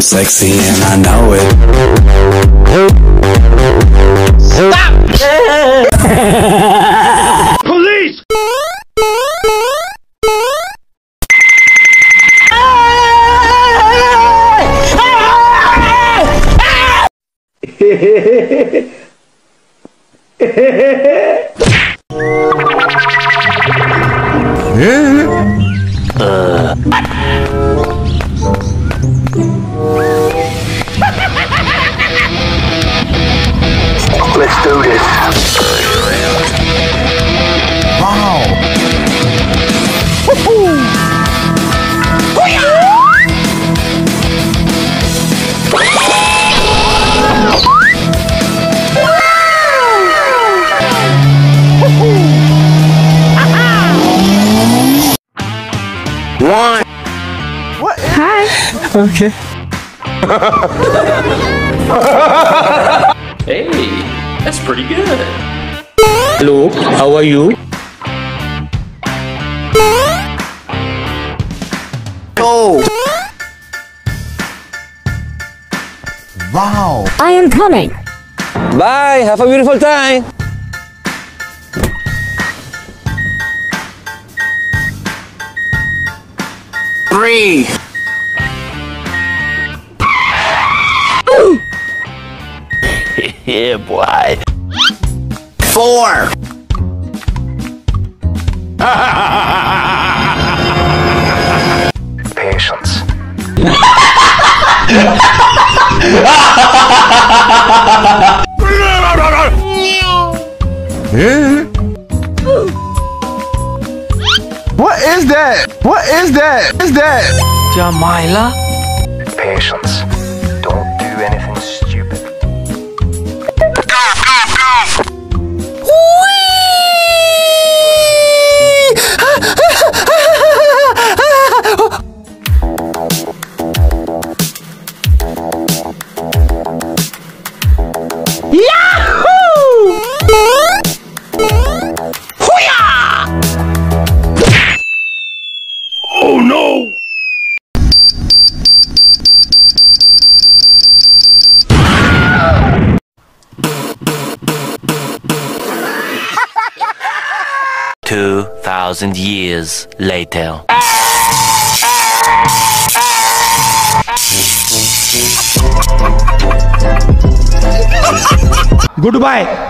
sexy and I know it. Stop! Police! Let's do this. One. What? Hi. Okay. Hello, how are you? Go. I am coming. Bye, have a beautiful time. Three. Yeah, boy. Four. Patience. What is that? What is that? Is that? Jamila? Patience. 2,000 years later. Goodbye.